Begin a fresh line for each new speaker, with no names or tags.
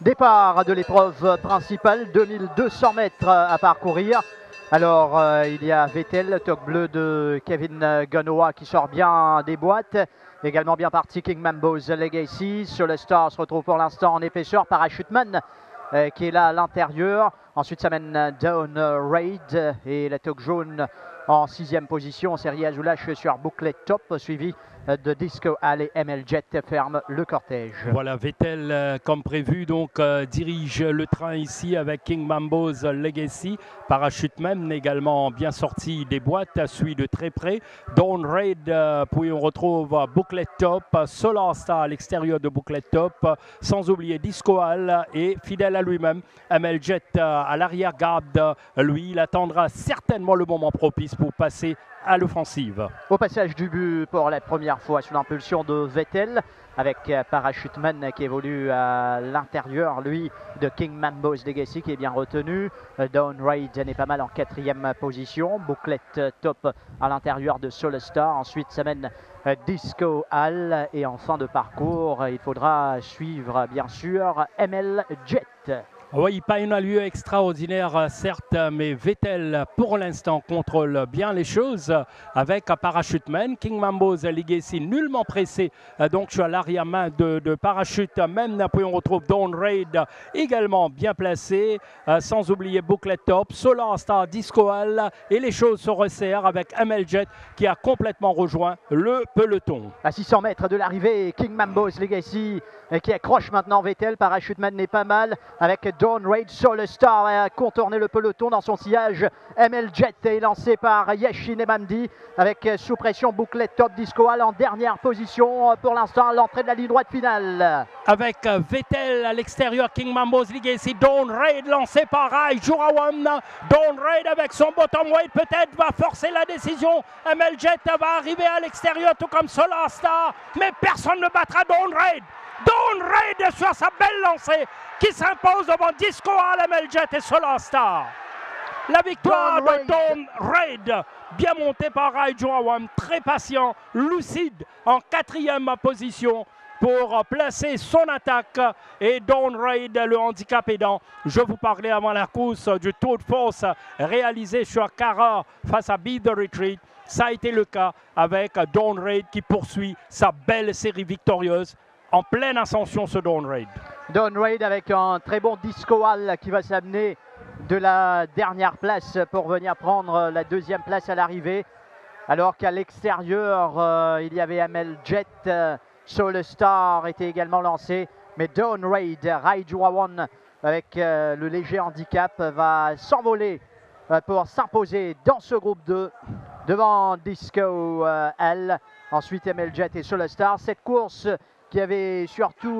Départ de l'épreuve principale, 2200 mètres à parcourir. Alors, euh, il y a Vettel, toque bleu de Kevin Gunoa qui sort bien des boîtes. Également bien parti King Mambo's Legacy. Sur le se retrouve pour l'instant en épaisseur. Parachuteman euh, qui est là à l'intérieur. Ensuite, ça mène Down Raid et la toque jaune en sixième position. Série Azoulache sur bouclet top, suivi de Disco Alley ML Jet ferme le cortège.
Voilà, Vettel, euh, comme prévu, donc euh, dirige le train ici avec King Mambo's Legacy. Parachute même également bien sorti des boîtes, suit de très près. Dawn Raid, euh, puis on retrouve Booklet Top, Solar Star à l'extérieur de Booklet Top, sans oublier Disco Hall et fidèle à lui-même, ML Jet à l'arrière-garde. Lui, il attendra certainement le moment propice pour passer à l'offensive.
Au passage du but pour la première fois sous l'impulsion de Vettel avec Parachuteman qui évolue à l'intérieur, lui, de King Mambo's Legacy qui est bien retenu. Down Raid n'est pas mal en quatrième position. Bouclette top à l'intérieur de Star. Ensuite, ça mène Disco Hall. Et en fin de parcours, il faudra suivre, bien sûr, ML Jet.
Oui, pas une allure extraordinaire, certes, mais Vettel, pour l'instant, contrôle bien les choses avec un parachuteman. King Mambo's Legacy nullement pressé, donc je à l'arrière-main de, parachute. Même puis on retrouve Dawn Raid également bien placé, sans oublier Booklet Top, Solar Star, Disco Hall, et les choses se resserrent avec ML Jet qui a complètement rejoint le peloton.
À 600 mètres de l'arrivée, King Mambo's Legacy qui accroche maintenant Vettel. Parachuteman n'est pas mal avec Dawn Raid sur le star a contourné le peloton dans son sillage. ML Jet est lancé par Yashin Emamdi avec sous pression bouclet top disco en dernière position pour l'instant à l'entrée de la ligne droite finale.
Avec Vettel à l'extérieur, King Mambo's Legacy, Dawn Raid lancé par Rai Jurawan. Dawn Raid avec son bottom weight peut-être va forcer la décision. ML Jet va arriver à l'extérieur tout comme Solar Star, mais personne ne battra Dawn Raid. Dawn Raid sur sa belle lancée qui s'impose devant Disco Al Jet et Solar Star. La victoire de Dawn Raid, bien montée par Rai Joawan, très patient, lucide en quatrième position pour placer son attaque et Dawn Raid, le handicap aidant. Je vous parlais avant la course du tour de force réalisé sur Cara face à Be The Retreat. Ça a été le cas avec Dawn Raid qui poursuit sa belle série victorieuse en pleine ascension ce Dawn Raid.
Dawn Raid avec un très bon disco hall qui va s'amener de la dernière place pour venir prendre la deuxième place à l'arrivée. Alors qu'à l'extérieur, euh, il y avait Amel Jet, euh, Soul Star était également lancé. Mais Dawn Raid, Raijuawan avec euh, le léger handicap va s'envoler euh, pour s'imposer dans ce groupe 2 devant Disco L. Ensuite ML Jet et Soul Star. Cette course qui avait surtout